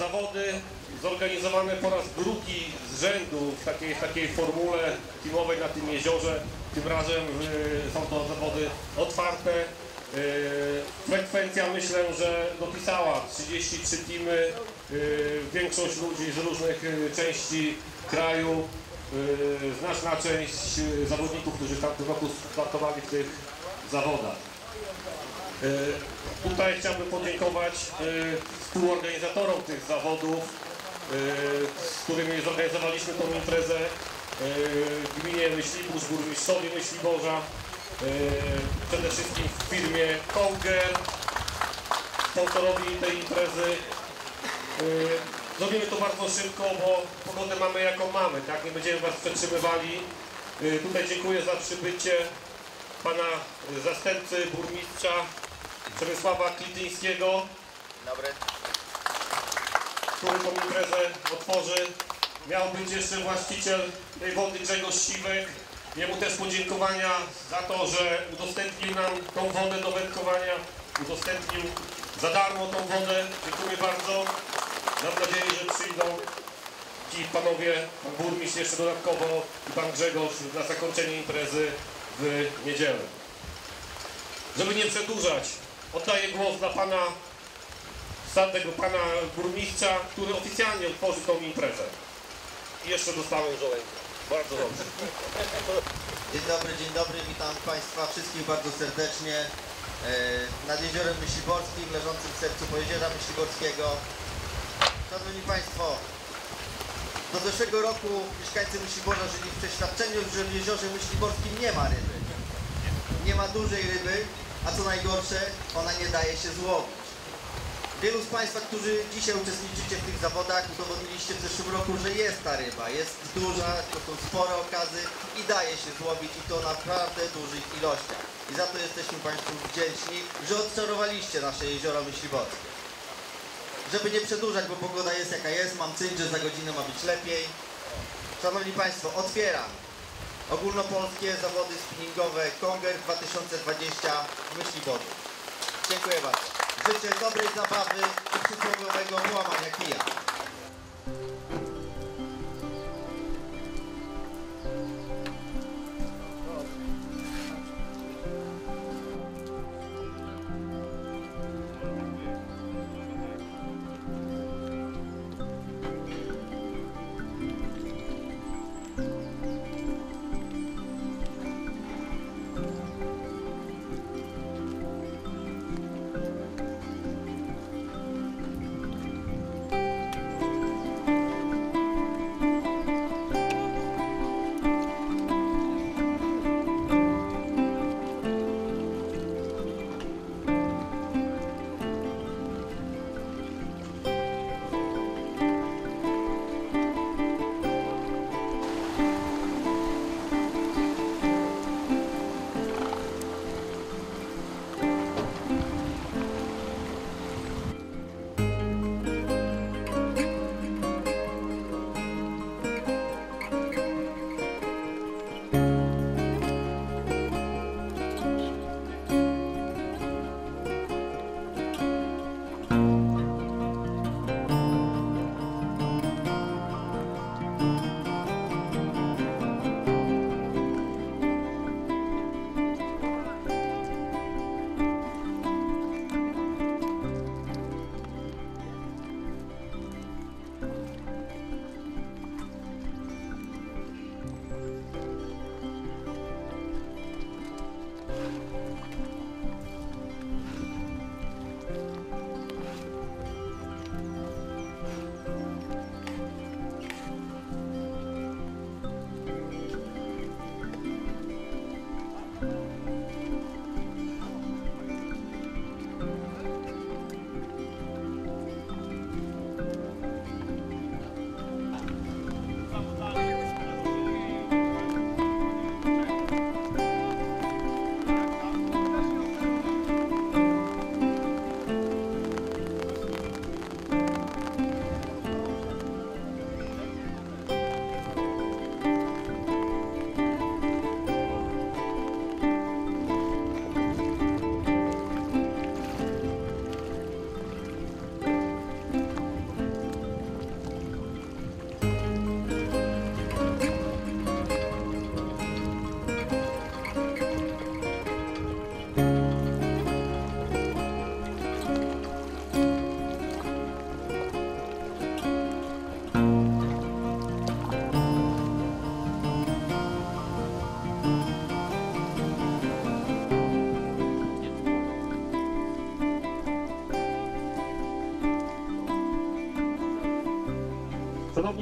zawody zorganizowane po raz drugi z rzędu w takiej, w takiej formule teamowej na tym jeziorze. Tym razem y, są to zawody otwarte. Y, Frekwencja myślę, że dopisała 33 teamy, y, większość ludzi z różnych y, części kraju, y, znaczna część y, zawodników, którzy w tamtym roku startowali w tych zawodach. Tutaj chciałbym podziękować współorganizatorom tych zawodów, y, z którymi zorganizowaliśmy tą imprezę. y, Gminie Myślibórz, burmistrzowi Myśliborza, y, przede wszystkim w firmie Konger, sponsorowi tej imprezy. Zrobimy to bardzo szybko, bo pogodę mamy jaką mamy, tak? Nie będziemy Was przetrzymywali. Tutaj dziękuję za przybycie pana zastępcy burmistrza Przemysława Klityńskiego, Dobry. który tą imprezę otworzy. Miał być jeszcze właściciel tej wody Grzegorz Siwek. Jemu też podziękowania za to, że udostępnił nam tą wodę do wędkowania. Udostępnił za darmo tą wodę. Dziękuję bardzo. Mam nadzieję, że przyjdą ci panowie, pan burmistrz jeszcze dodatkowo i pan Grzegorz na zakończenie imprezy w niedzielę. Żeby nie przedłużać, oddaję głos dla pana tego pana burmistrza, który oficjalnie otworzy tą imprezę. I jeszcze dostałem żołędzie. Bardzo dobrze. Dzień dobry, dzień dobry, witam Państwa wszystkich bardzo serdecznie e, nad jeziorem Myśliborskim, leżącym w sercu Pojezierza Myśliborskiego. Szanowni Państwo, do zeszłego roku mieszkańcy Myśliborza żyli w przeświadczeniu, że w jeziorze Myśliborskim nie ma ryby. Nie ma dużej ryby, a co najgorsze, ona nie daje się złowić. Wielu z Państwa, którzy dzisiaj uczestniczycie w tych zawodach, udowodniliście w zeszłym roku, że jest ta ryba, jest duża, to są spore okazy i daje się złowić i to naprawdę dużych ilościach. I za to jesteśmy Państwu wdzięczni, że odczarowaliście nasze jezioro myśliborskie. Żeby nie przedłużać, bo pogoda jest jaka jest, mam cynk, że za godzinę ma być lepiej. Szanowni Państwo, otwieram ogólnopolskie zawody spinningowe Konger 2020 w Myśliborzu. Dziękuję bardzo. Życzę dobrej zabawy i przysłowiowego połamania kija.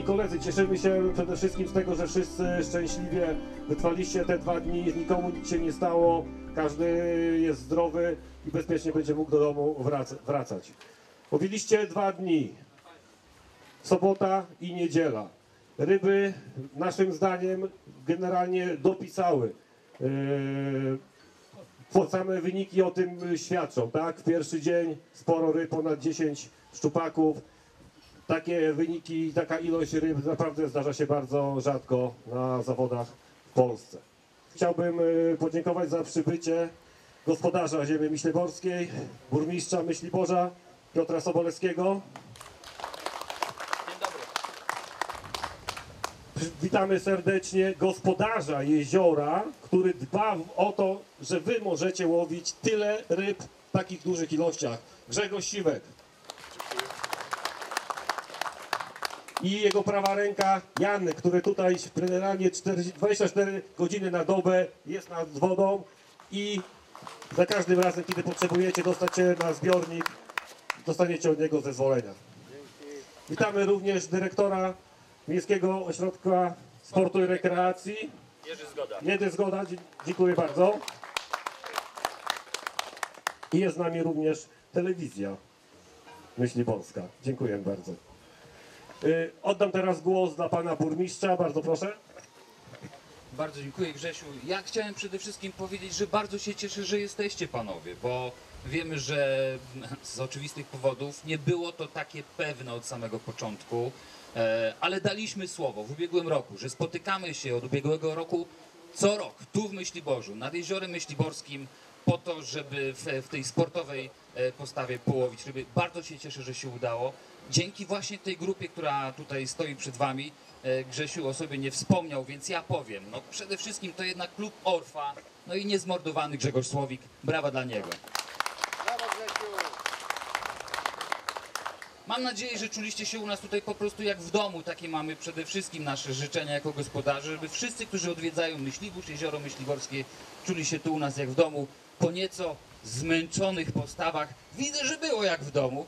Koledzy, cieszymy się przede wszystkim z tego, że wszyscy szczęśliwie wytrwaliście te dwa dni, nikomu nic się nie stało, każdy jest zdrowy i bezpiecznie będzie mógł do domu wrac- wracać. Mówiliście dwa dni, sobota i niedziela. Ryby naszym zdaniem generalnie dopisały. Yy, same wyniki o tym świadczą, tak? W pierwszy dzień sporo ryb, ponad 10 szczupaków. Takie wyniki, taka ilość ryb naprawdę zdarza się bardzo rzadko na zawodach w Polsce. Chciałbym y, podziękować za przybycie gospodarza ziemi myśliborskiej, burmistrza Myśliborza Piotra Sobolewskiego. Witamy serdecznie gospodarza jeziora, który dba o to, że wy możecie łowić tyle ryb w takich dużych ilościach. Grzegorz Siwek. I jego prawa ręka Jan, który tutaj generalnie 40 24 godziny na dobę jest nad wodą i za każdym razem, kiedy potrzebujecie dostać się na zbiornik, dostaniecie od niego zezwolenia. Witamy również dyrektora Miejskiego Ośrodka Sportu i Rekreacji. Jerzy Zgoda. Jedy zgoda, dziękuję bardzo. I jest z nami również telewizja Myśli Polska. Dziękuję bardzo. Y, Oddam teraz głos dla pana burmistrza, bardzo proszę. Bardzo dziękuję Grzesiu. Ja chciałem przede wszystkim powiedzieć, że bardzo się cieszę, że jesteście panowie, bo wiemy, że z oczywistych powodów nie było to takie pewne od samego początku, e, ale daliśmy słowo w ubiegłym roku, że spotykamy się od ubiegłego roku co rok tu w Myśliborzu, nad Jeziorem Myśliborskim po to, żeby w, w tej sportowej e, postawie połowić ryby. Bardzo się cieszę, że się udało. Dzięki właśnie tej grupie, która tutaj stoi przed wami, e, Grzesiu o sobie nie wspomniał, więc ja powiem. No przede wszystkim to jednak klub Orfa, no i niezmordowany Grzegorz Słowik. Brawa dla niego. Mam nadzieję, że czuliście się u nas tutaj po prostu jak w domu. Takie mamy przede wszystkim nasze życzenia jako gospodarzy, żeby wszyscy, którzy odwiedzają Myśliwóz, Jezioro Myśliworskie, czuli się tu u nas jak w domu. Po nieco zmęczonych postawach widzę, że było jak w domu.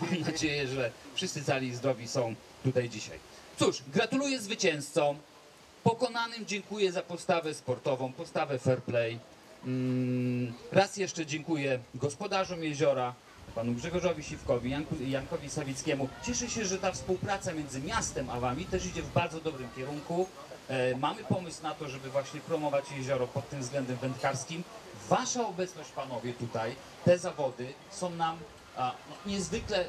Mam nadzieję, że wszyscy cali i zdrowi są tutaj dzisiaj. Cóż, gratuluję zwycięzcom. Pokonanym dziękuję za postawę sportową, postawę fair play. Mm, Raz jeszcze dziękuję gospodarzom jeziora, panu Grzegorzowi Siwkowi, Janku, Jankowi Sawickiemu. Cieszę się, że ta współpraca między miastem a wami też idzie w bardzo dobrym kierunku. E, mamy pomysł na to, żeby właśnie promować jezioro pod tym względem wędkarskim. Wasza obecność, panowie, tutaj, te zawody są nam no, niezwykle e,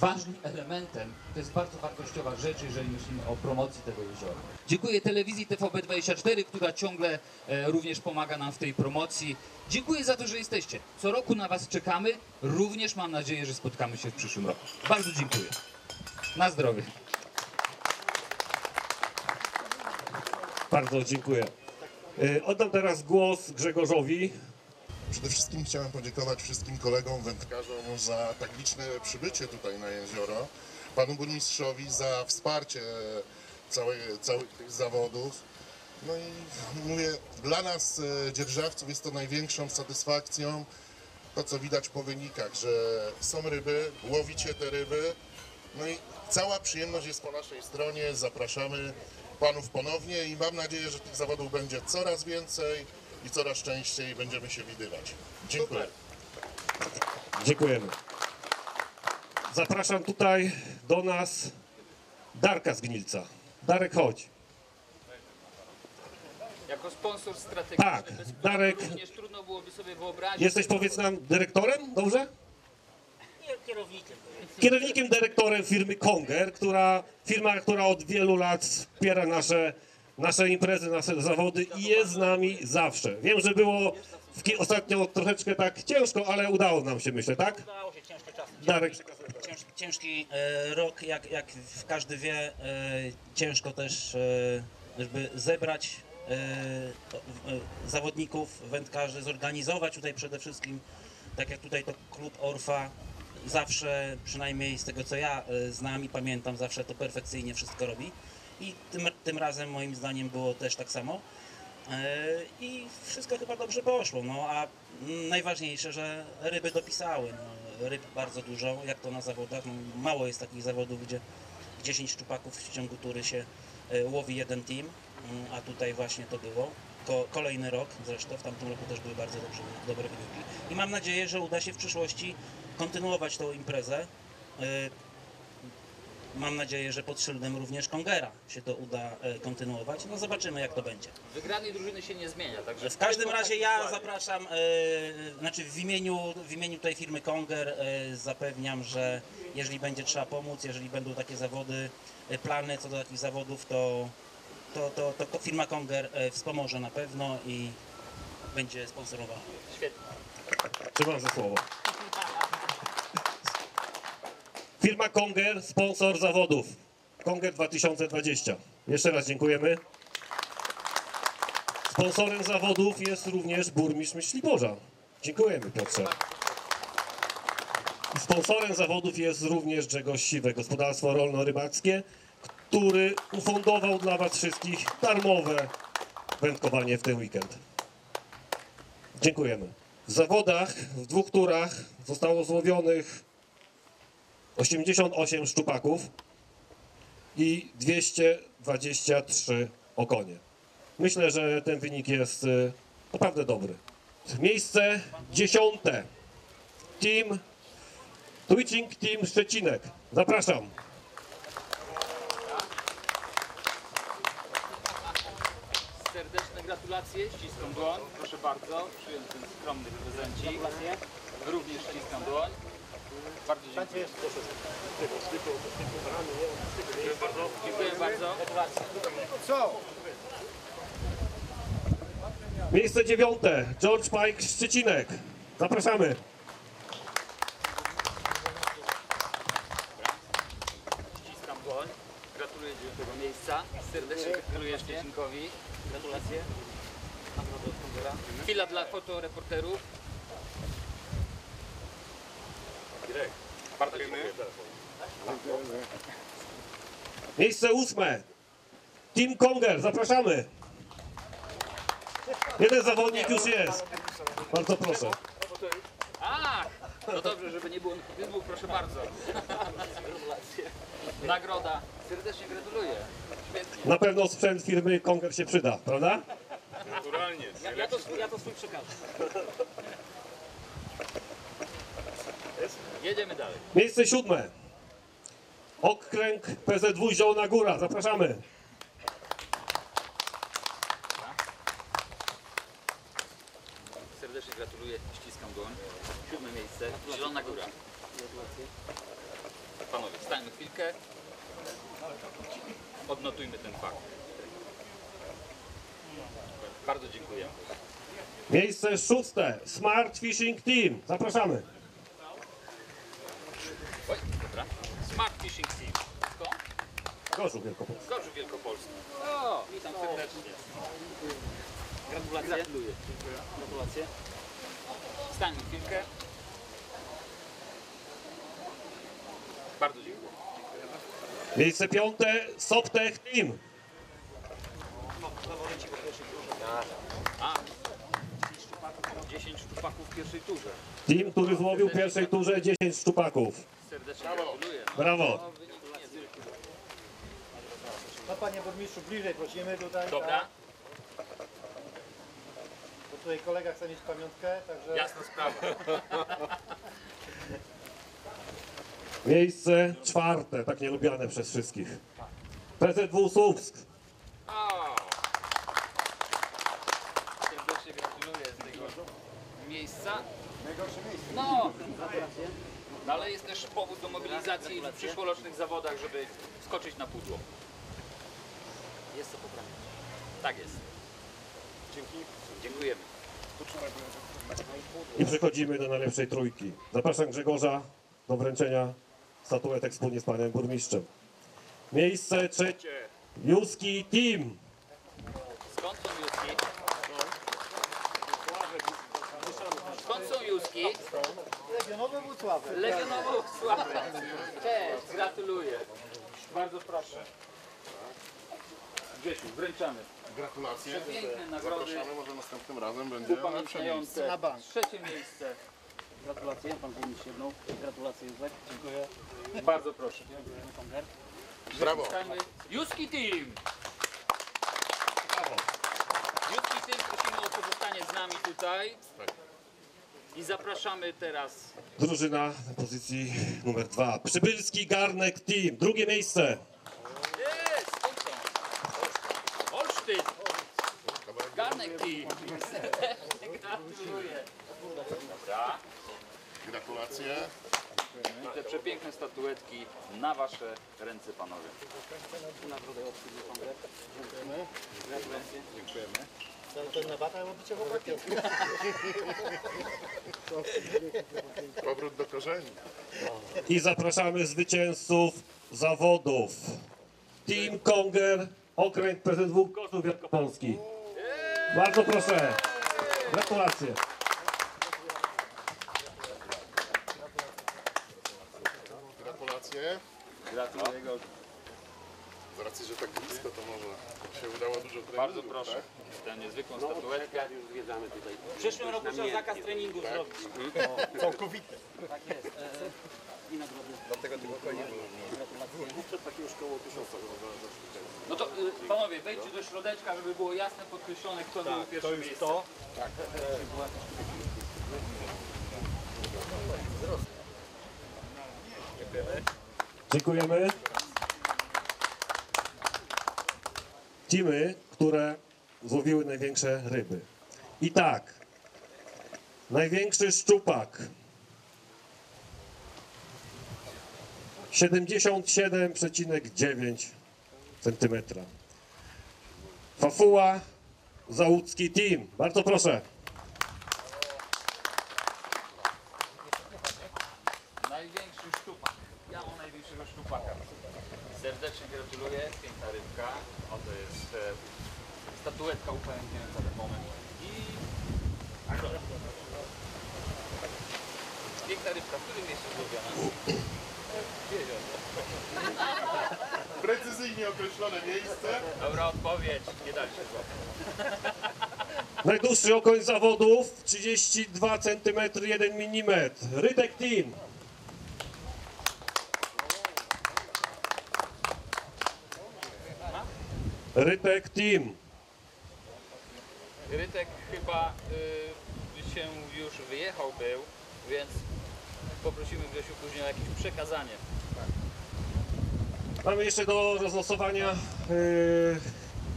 ważnym elementem. To jest bardzo wartościowa rzecz, jeżeli myślimy o promocji tego jeziora. Dziękuję telewizji TVP24, która ciągle e, również pomaga nam w tej promocji. Dziękuję za to, że jesteście. Co roku na Was czekamy. Również mam nadzieję, że spotkamy się w przyszłym roku. Bardzo dziękuję. Na zdrowie. Bardzo dziękuję. Y, Oddam teraz głos Grzegorzowi. Przede wszystkim chciałem podziękować wszystkim kolegom wędkarzom za tak liczne przybycie tutaj na jezioro, panu burmistrzowi za wsparcie całej, całych tych zawodów. No i mówię, dla nas e, dzierżawców jest to największą satysfakcją, to co widać po wynikach, że są ryby, łowicie te ryby, no i cała przyjemność jest po naszej stronie, zapraszamy panów ponownie i mam nadzieję, że tych zawodów będzie coraz więcej i coraz częściej będziemy się widywać. Dziękuję. Dziękujemy. Zapraszam tutaj do nas Darka z Gnilca. Darek, chodź. Jako sponsor strategiczny, Tak, bez Darek. również trudno byłoby sobie wyobrazić. Jesteś, powiedz nam, dyrektorem, dobrze? Nie, kierownikiem. Kierownikiem, dyrektorem firmy Konger, która, firma, która od wielu lat wspiera nasze, nasze imprezy, nasze zawody i jest z nami zawsze. Wiem, że było ostatnio troszeczkę tak ciężko, ale udało nam się, myślę, tak? Udało się ciężko czasem. Darek, Cięż, ciężki e, rok, jak, jak każdy wie, e, ciężko też, e, żeby zebrać e, e, zawodników, wędkarzy, zorganizować tutaj przede wszystkim, tak jak tutaj to klub Orfa zawsze, przynajmniej z tego co ja e, znam i pamiętam, zawsze to perfekcyjnie wszystko robi. I tym, tym razem moim zdaniem było też tak samo. E, I wszystko chyba dobrze poszło, no a najważniejsze, że ryby dopisały. No, ryb bardzo dużo, jak to na zawodach. No, mało jest takich zawodów, gdzie 10 szczupaków w ciągu tury się e, łowi jeden team, mm, a tutaj właśnie to było. Ko, kolejny rok zresztą, w tamtym roku też były bardzo dobrze, dobre wyniki. I mam nadzieję, że uda się w przyszłości kontynuować tą imprezę. Mam nadzieję, że pod szyldem również Kongera się to uda e, kontynuować. No zobaczymy jak to będzie. Wygranej drużyny się nie zmienia, także... W każdym razie ja zapraszam, e, znaczy w imieniu, w imieniu tej firmy Konger e, zapewniam, że jeżeli będzie trzeba pomóc, jeżeli będą takie zawody, e, plany co do takich zawodów, to, to, to, to, to firma Konger e, wspomoże na pewno i będzie sponsorowana. Świetnie. Trzymam za słowo. Firma Konger, sponsor zawodów. Konger 2020. Jeszcze raz dziękujemy. Sponsorem zawodów jest również burmistrz Myśliborza. Dziękujemy Piotrze. Sponsorem zawodów jest również Grzegorz Siwe, gospodarstwo rolno-rybackie, który ufundował dla Was wszystkich darmowe wędkowanie w ten weekend. Dziękujemy. W zawodach w dwóch turach zostało złowionych 88 szczupaków i 223 okonie. Myślę, że ten wynik jest y, naprawdę dobry. Miejsce dziesiąte. Team Twitching Team Szczecinek. Zapraszam. Serdeczne gratulacje, ściskam dłoń, proszę bardzo, przyjąć ten skromny prezencik. Również ściskam dłoń. Bardzo dziękuję. Dziękuję bardzo. Dziękuję bardzo. Miejsce dziewiąte. George Pike Szczecinek. Zapraszamy. Ściskam dłoń. Gratuluję dziewiątego miejsca. Serdecznie gratuluję Szczecinkowi. Gratulacje. Chwila dla fotoreporterów. Bardzo dziękuję. Miejsce ósme. Team Konger, zapraszamy. Jeden zawodnik już jest. Bardzo proszę. Ach! No dobrze, żeby nie było wybuch, proszę bardzo. Gratulacje. Nagroda. Serdecznie gratuluję. Świetnie. Na pewno sprzęt firmy Konger się przyda, prawda? Ja, ja, to, ja to swój przekażę. Jedziemy dalej. Miejsce siódme. Okręg PZW Zielona Góra, zapraszamy. Serdecznie gratuluję, ściskam dłoń. Siódme miejsce, Zielona Góra. Panowie, stańmy chwilkę. Odnotujmy ten fakt. Bardzo dziękuję. Miejsce szóste. Smart Fishing Team, zapraszamy. Oj, dobra. Smart Fishing Team. Skąd? Gorzów Wielkopolski. Gorzów Wielkopolski. O, witam serdecznie. Gratulacje. Gratuluję. Gratulacje. Stańmy chwilkę. Bardzo dziękuję. Miejsce piąte. Soptech Team. A, 10 szczupaków w pierwszej turze. Team, który złowił w pierwszej turze 10 szczupaków. Serdecznie gratuluję. Brawo. No. No panie burmistrzu, bliżej prosimy tutaj. Dobra, Tak, bo tutaj kolega chce mieć pamiątkę, także jasna sprawa. Miejsce czwarte, tak nielubiane przez wszystkich. PZW Słupsk. O! Serdecznie gratuluję tego miejsca. Najgorsze miejsce. No! No ale jest też powód do mobilizacji w przyszłorocznych zawodach, żeby skoczyć na pudło. Jest to poprawić. Tak jest. Dzięki. Dziękujemy. I przechodzimy do najlepszej trójki. Zapraszam Grzegorza do wręczenia statuetek wspólnie z panem burmistrzem. Miejsce trzecie. Juski Team. Skąd są Juski? Skąd są Juski? Legionowe Włocławy. Legionowo słabe. Cześć, gratuluję. Bardzo proszę. Grzesiu, wręczamy. Gratulacje. Piękne nagrody. Zapraszamy, może następnym razem będzie lepsze miejsce. Na bank. trzecie miejsce. Gratulacje, pan burmistrz jedną. Gratulacje Józek. Dziękuję. Bardzo proszę. Dziękujemy Konger. Brawo. Juski Team! Juski Team prosimy o pozostanie z nami tutaj. I zapraszamy teraz Drużyna na pozycji numer dwa. Przybylski Garnek Team. Drugie miejsce. Jest! Olsztyn! Garnek Team! Gratuluję! Dobra. Gratulacje. I te przepiękne statuetki na wasze ręce, panowie. To ten na bata robicie chłopaki? Powrót do korzeni. I zapraszamy zwycięzców zawodów. Team Konger, okręg PZW Gorzów Wielkopolski. Bardzo proszę. Gratulacje. Gratuluję go. Z racji, że tak blisko, to może się udało dużo treningu. Bardzo proszę. Tę niezwykłą statuetkę. W przyszłym roku trzeba zakaz treningu zrobić. No to y, panowie, wejdźcie do środeczka, żeby było jasne podkreślone, kto był pierwszy miejsce. Dziękujemy. Teamy, które złowiły największe ryby. I tak, największy szczupak 77,9 cm. Fafuła Załucki Team. Bardzo proszę. Największy szczupak. Ja mam największego szczupaka. Serdecznie gratuluję. Piękna rybka. Oto jest e, statuetka upamiętniająca ten moment. I... Piękna rybka. W którym miejscu złowiona? Precyzyjnie określone miejsce. Dobra odpowiedź. Nie dali się złapać. Najdłuższy okoń zawodów 32 cm 1 mm. Rydek Team. Rytek Team. Rytek chyba y, się już wyjechał był, więc poprosimy Grzesiu później o jakieś przekazanie. Mamy jeszcze do rozlosowania yy,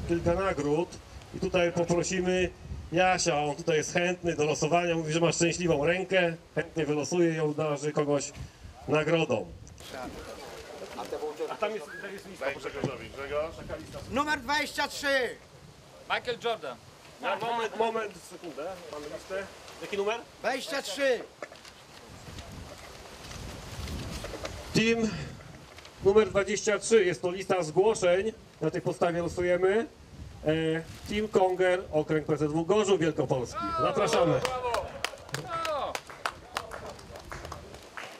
kilka nagród i tutaj poprosimy Jasia, on tutaj jest chętny do losowania, mówi, że ma szczęśliwą rękę, chętnie wylosuje i obdarzy kogoś nagrodą. A tam jest, tam jest lista. Grzegorzowi. Grzegorz. Numer 23! Michael Jordan. A, moment, moment, sekundę, mamy listę. Jaki numer? 23! Team numer 23, jest to lista zgłoszeń, na tej podstawie losujemy. E, Team Konger, okręg PZW Gorzów Wielkopolski. Zapraszamy.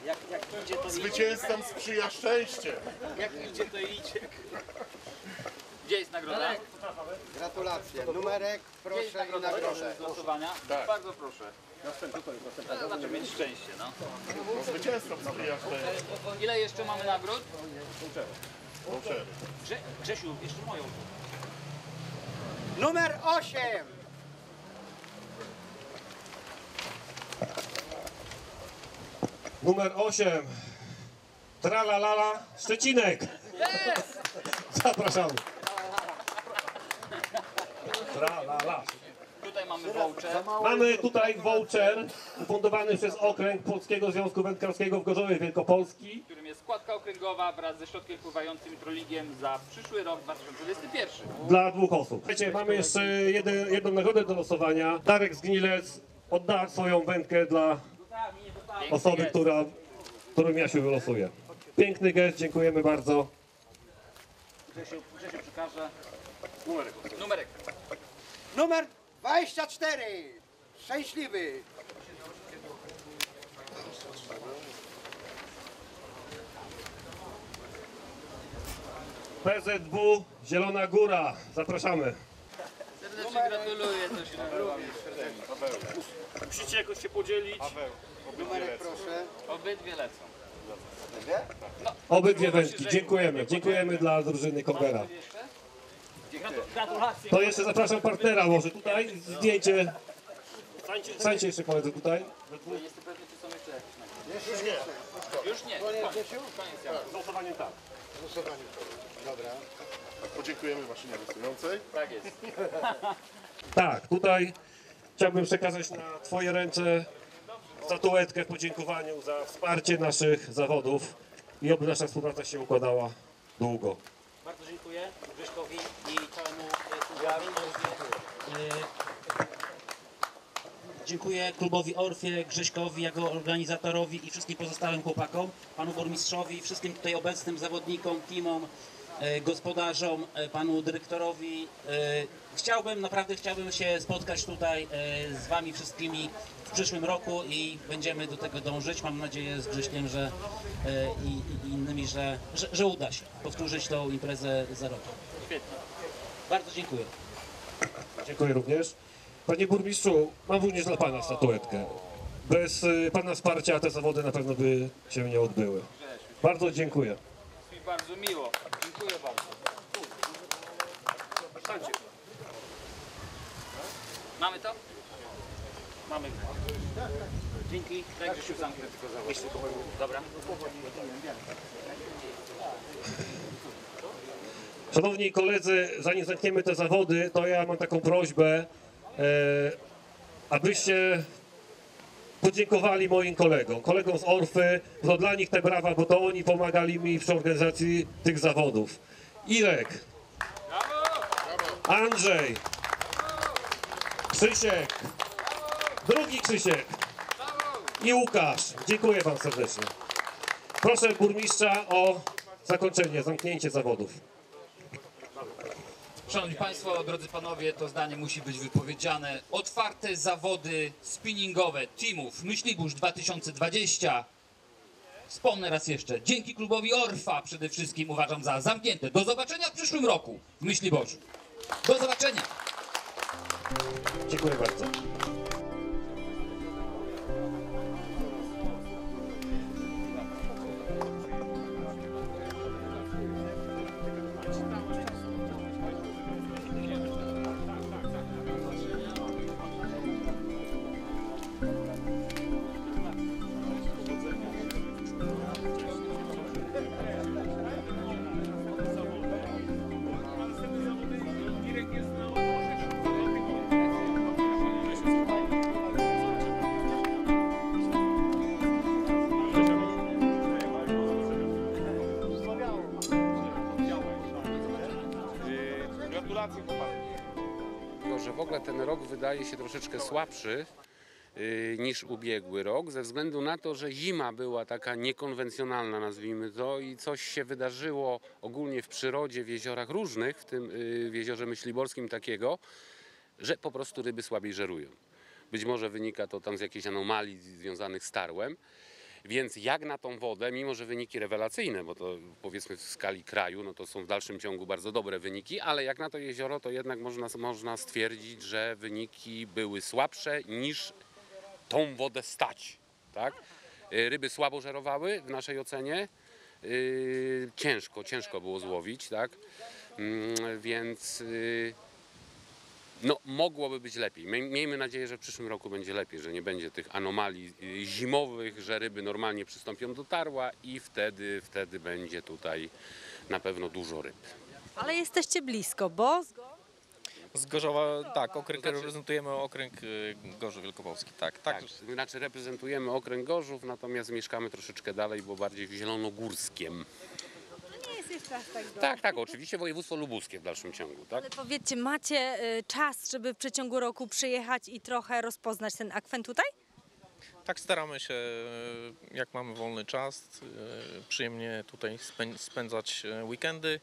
Jak, jak idzie, to idzie. Sprzyja szczęście. Jak idzie, to idzie. Gdzie jest nagroda? Gratulacje. Numerek, Gdzie jest proszę i nagroda nagrodę. Tak. Bardzo proszę. To znaczy mieć szczęście, no. Szczęście. Ile jeszcze mamy nagród? Vouchery. Grze, Grzesiu, jeszcze moją. Numer 8! Numer 8. Tralalala Szczecinek. Zapraszamy. Tralala. Tutaj mamy voucher. Mamy tutaj voucher ufundowany przez Okręg Polskiego Związku Wędkarskiego w Gorzowie Wielkopolski. w którym jest składka okręgowa wraz ze środkiem pływającym i troligiem za przyszły rok 2021. dla dwóch osób. Słuchajcie, mamy jeszcze jeden, jedną nagrodę do losowania. Darek Zgnilec odda swoją wędkę dla osoby, która, którą Jasiu wylosuje. Piękny gest, dziękujemy bardzo. Grzesiu, Grzesiu przekaże. Numerek. Numerek. Numer 24! Szczęśliwy! PZW Zielona Góra, zapraszamy. gratuluję. To się Musicie jakoś się podzielić. Numerek proszę. Obydwie lecą. Obydwie wędki. Dziękujemy. Dziękujemy dla drużyny Kongera. To jeszcze zapraszam partnera może tutaj. Zdjęcie. Stańcie jeszcze koledzy tutaj. Jestem pewny, czy jeszcze jakieś nagrody. Już nie. Z losowaniem tak. Dobra. Podziękujemy maszynie rysującej. Tak jest. Tak, tutaj chciałbym przekazać na Twoje ręce statuetkę w podziękowaniu za wsparcie naszych zawodów i oby nasza współpraca się układała długo. Bardzo dziękuję Grześkowi i całemu e, klubowi. E, Dziękuję klubowi Orfie, Grześkowi jako organizatorowi i wszystkim pozostałym chłopakom, panu burmistrzowi, wszystkim tutaj obecnym zawodnikom, teamom, gospodarzom, e, panu dyrektorowi. E, Chciałbym, naprawdę chciałbym się spotkać tutaj e, z wami wszystkimi w przyszłym roku i będziemy do tego dążyć. Mam nadzieję z Grześkiem, że e, i, i innymi, że, że, że uda się powtórzyć tą imprezę za rok. Świetnie. Bardzo dziękuję. Dziękuję również. Panie burmistrzu, mam również dla Pana statuetkę. Bez Pana wsparcia te zawody na pewno by się nie odbyły. Bardzo dziękuję. Mi bardzo miło. Dziękuję bardzo. Stańcie. Mamy to? Mamy. Dzięki. Tak, Grzesiu, zamknę tylko zawód. Dobra. Szanowni koledzy, zanim zamkniemy te zawody, to ja mam taką prośbę, e, abyście podziękowali moim kolegom, kolegom z Orfy, to dla nich te brawa, bo to oni pomagali mi przy organizacji tych zawodów. Irek, Andrzej, Krzysiek, drugi Krzysiek i Łukasz. Dziękuję Wam serdecznie. Proszę burmistrza o zakończenie, zamknięcie zawodów. Szanowni Państwo, drodzy Panowie, to zdanie musi być wypowiedziane. Otwarte zawody spinningowe teamów Myślibórz 2020. Wspomnę raz jeszcze, dzięki klubowi Orfa przede wszystkim uważam za zamknięte. Do zobaczenia w przyszłym roku w Myśliborzu. Do zobaczenia. Dziękuję bardzo. Troszeczkę słabszy y, niż ubiegły rok, ze względu na to, że zima była taka niekonwencjonalna, nazwijmy to, i coś się wydarzyło ogólnie w przyrodzie, w jeziorach różnych, w tym y, w jeziorze Myśliborskim takiego, że po prostu ryby słabiej żerują. Być może wynika to tam z jakichś anomalii związanych z tarłem. Więc jak na tą wodę, mimo że wyniki rewelacyjne, bo to powiedzmy w skali kraju, no to są w dalszym ciągu bardzo dobre wyniki, ale jak na to jezioro, to jednak można, można stwierdzić, że wyniki były słabsze niż tą wodę stać. Tak? Y, Ryby słabo żerowały w naszej ocenie. Yy, ciężko, ciężko było złowić, tak? Mm, więc yy, no, mogłoby być lepiej. Mie- Miejmy nadzieję, że w przyszłym roku będzie lepiej, że nie będzie tych anomalii y, zimowych, że ryby normalnie przystąpią do tarła i wtedy, wtedy będzie tutaj na pewno dużo ryb. Ale jesteście blisko, bo Z Gorzowa, tak, okręg reprezentujemy okręg y, Gorzów Wielkopolski, tak, tak. Tak, znaczy reprezentujemy okręg Gorzów, natomiast mieszkamy troszeczkę dalej, bo bardziej w Zielonogórskiem. Jest tak Tak, tak, oczywiście województwo lubuskie w dalszym ciągu, tak? Ale powiedzcie, macie y, czas, żeby w przeciągu roku przyjechać i trochę rozpoznać ten akwen tutaj? Tak staramy się, y, jak mamy wolny czas, y, przyjemnie tutaj spę- spędzać weekendy.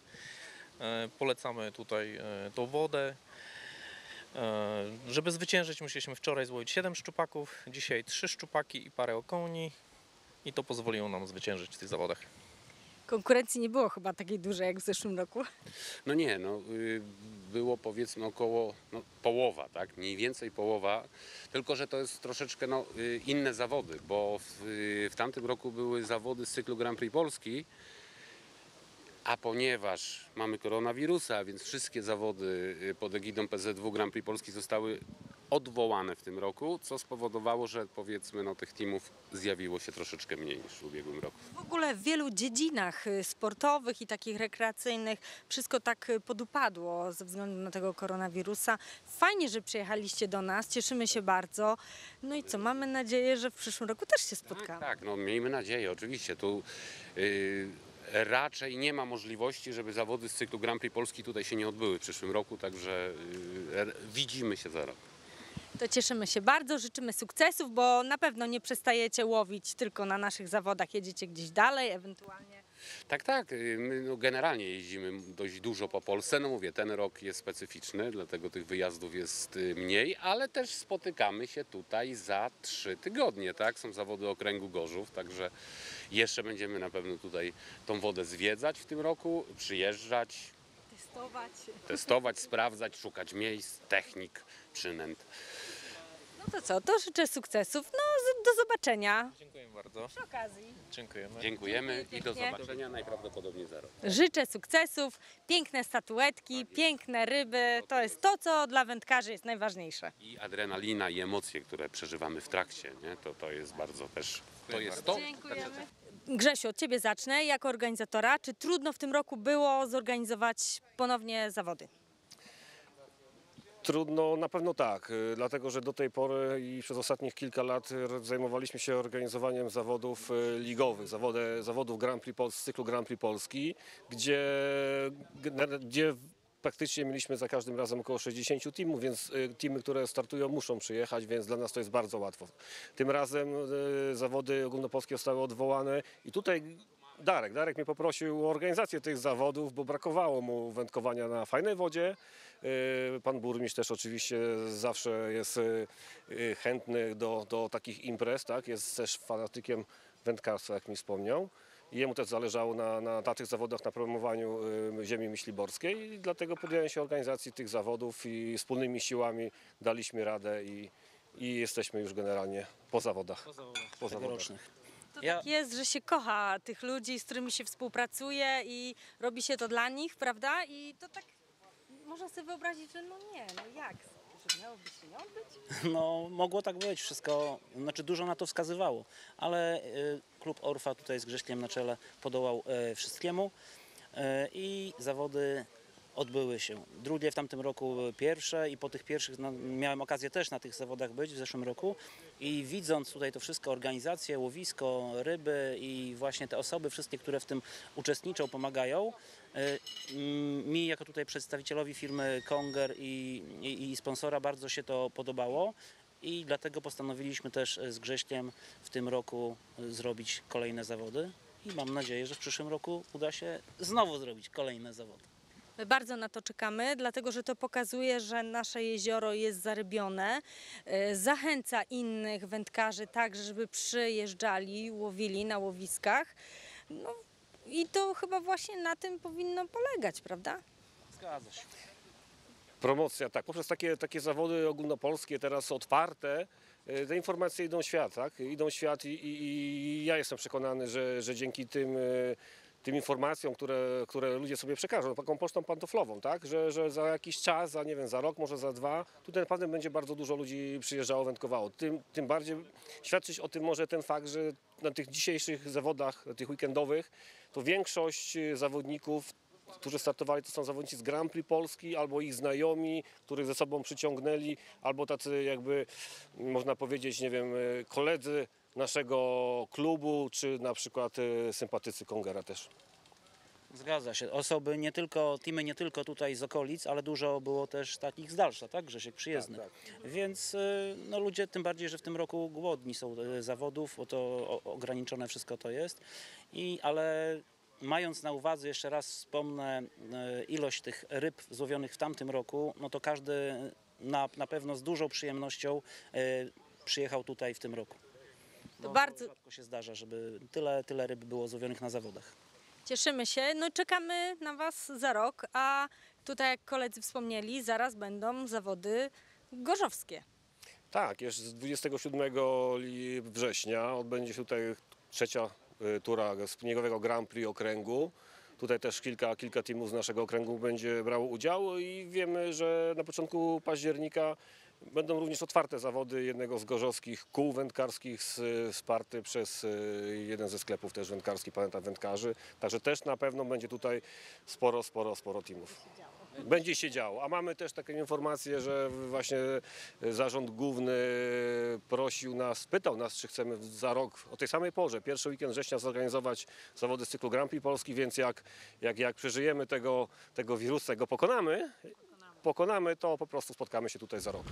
Polecamy tutaj tą wodę. Żeby zwyciężyć musieliśmy wczoraj złowić 7 szczupaków, dzisiaj 3 szczupaki i parę okoni i to pozwoliło nam zwyciężyć w tych zawodach. Konkurencji nie było chyba takiej dużej jak w zeszłym roku. No nie, no y, było powiedzmy około no, połowa, tak? Mniej więcej połowa, tylko że to jest troszeczkę no, y, inne zawody, bo w, y, w tamtym roku były zawody z cyklu Grand Prix Polski, a ponieważ mamy koronawirusa, więc wszystkie zawody pod egidą PZW Grand Prix Polski zostały odwołane w tym roku, co spowodowało, że powiedzmy no, tych teamów zjawiło się troszeczkę mniej niż w ubiegłym roku. W ogóle w wielu dziedzinach y, sportowych i takich rekreacyjnych wszystko tak y, podupadło ze względu na tego koronawirusa. Fajnie, że przyjechaliście do nas, cieszymy się bardzo. No i co, mamy nadzieję, że w przyszłym roku też się spotkamy. Tak, no miejmy nadzieję, oczywiście. Tu y, raczej nie ma możliwości, żeby zawody z cyklu Grand Prix Polski tutaj się nie odbyły w przyszłym roku, także y, widzimy się za rok. To cieszymy się bardzo, życzymy sukcesów, bo na pewno nie przestajecie łowić tylko na naszych zawodach, jedziecie gdzieś dalej, ewentualnie. Tak, tak. y, My no, generalnie jeździmy dość dużo po Polsce. No mówię, ten rok jest specyficzny, dlatego tych wyjazdów jest y, mniej, ale też spotykamy się tutaj za trzy tygodnie, tak? Są zawody okręgu Gorzów, także jeszcze będziemy na pewno tutaj tą wodę zwiedzać w tym roku, przyjeżdżać, Testować. testować, sprawdzać, szukać miejsc, technik, przynęt. No to co, to życzę sukcesów. No z- do zobaczenia Dziękuję bardzo. przy okazji. Dziękujemy. Dziękujemy i do Pięknie. zobaczenia najprawdopodobniej za rok. Życzę sukcesów, piękne statuetki, piękne ryby. To jest to, co dla wędkarzy jest najważniejsze. I adrenalina i emocje, które przeżywamy w trakcie, nie? To, to jest bardzo też, to jest to. Dziękujemy. Grzesiu, od Ciebie zacznę jako organizatora. Czy trudno w tym roku było zorganizować ponownie zawody? Trudno, na pewno tak, y, dlatego że do tej pory i przez ostatnich kilka lat zajmowaliśmy się organizowaniem zawodów y, ligowych, zawody, zawodów Grand Prix z cyklu Grand Prix Polski, gdzie, gdzie praktycznie mieliśmy za każdym razem około 60 teamów, więc y, teamy, które startują muszą przyjechać, więc dla nas to jest bardzo łatwo. Tym razem y, zawody ogólnopolskie zostały odwołane i tutaj Darek, Darek mnie poprosił o organizację tych zawodów, bo brakowało mu wędkowania na fajnej wodzie. Yy, Pan burmistrz też oczywiście zawsze jest chętny do, do takich imprez, tak? jest też fanatykiem wędkarstwa, jak mi wspomniał. Jemu też zależało na, na, na tych zawodach, na promowaniu yy, ziemi myśliborskiej i dlatego podjąłem się organizacji tych zawodów i wspólnymi siłami daliśmy radę i, i jesteśmy już generalnie po zawodach. Po zawodach. tegorocznych. To Ja- tak jest, że się kocha tych ludzi, z którymi się współpracuje i robi się to dla nich, prawda? I to tak można sobie wyobrazić, że no nie, no jak? Miałoby się nie odbyć? No, mogło tak być, wszystko, znaczy dużo na to wskazywało, ale y, klub Orfa tutaj z Grześkiem na czele podołał y, wszystkiemu y, i zawody odbyły się. Drugie w tamtym roku były pierwsze i po tych pierwszych no, miałem okazję też na tych zawodach być w zeszłym roku i widząc tutaj to wszystko, organizację, łowisko, ryby i właśnie te osoby wszystkie, które w tym uczestniczą, pomagają, mi jako tutaj przedstawicielowi firmy Konger i, i, i sponsora bardzo się to podobało i dlatego postanowiliśmy też y, z Grześkiem w tym roku y, zrobić kolejne zawody i mam nadzieję, że w przyszłym roku uda się znowu zrobić kolejne zawody. Bardzo na to czekamy, dlatego że to pokazuje, że nasze jezioro jest zarybione. e, Zachęca innych wędkarzy także, żeby przyjeżdżali, łowili na łowiskach. No i to chyba właśnie na tym powinno polegać, prawda? Zgadza się. Promocja, tak. Poprzez takie, takie zawody ogólnopolskie teraz otwarte, e, te informacje idą w świat, tak? Idą w świat i, i, i ja jestem przekonany, że, że dzięki tym, e, tym informacjom, które, które ludzie sobie przekażą, taką pocztą pantoflową, tak? Że, że za jakiś czas, za nie wiem, za rok, może za dwa, tutaj naprawdę będzie bardzo dużo ludzi przyjeżdżało, wędkowało. Tym, tym bardziej świadczyć o tym może ten fakt, że na tych dzisiejszych zawodach, tych weekendowych, to większość e, zawodników którzy startowali, to są zawodnicy z Grand Prix Polski, albo ich znajomi, których ze sobą przyciągnęli, albo tacy jakby, można powiedzieć, nie wiem, e, koledzy naszego klubu, czy na przykład e, sympatycy Kongera też. Zgadza się. Osoby nie tylko, teamy nie tylko tutaj z okolic, ale dużo było też takich z dalsza, tak? Grzesiek przyjezdny. Więc y, no, ludzie, tym bardziej, że w tym roku głodni są y, zawodów, bo to ograniczone wszystko to jest. I, ale mając na uwadze, jeszcze raz wspomnę, y, ilość tych ryb złowionych w tamtym roku, no to każdy na, na pewno z dużą przyjemnością przyjechał tutaj w tym roku. To bardzo Rzadko się zdarza, żeby tyle, tyle ryb było złowionych na zawodach. Cieszymy się. No czekamy na Was za rok, a tutaj jak koledzy wspomnieli, zaraz będą zawody gorzowskie. Tak, jeszcze z 27 li- września odbędzie się tutaj trzecia y, tura spinningowego Grand Prix okręgu. Tutaj też kilka, kilka teamów z naszego okręgu będzie brało udział i wiemy, że na początku października będą również otwarte zawody jednego z gorzowskich kół wędkarskich wsparty przez y, jeden ze sklepów też wędkarski, Planeta Wędkarzy. Także też na pewno będzie tutaj sporo, sporo, sporo teamów. Będzie się działo. A mamy też taką informację, że właśnie zarząd główny prosił nas, pytał nas, czy chcemy za rok o tej samej porze, pierwszy weekend września zorganizować zawody z cyklu Grand Prix Polski, więc jak, jak, jak przeżyjemy tego, tego wirusa, go pokonamy, pokonamy, to po prostu spotkamy się tutaj za rok.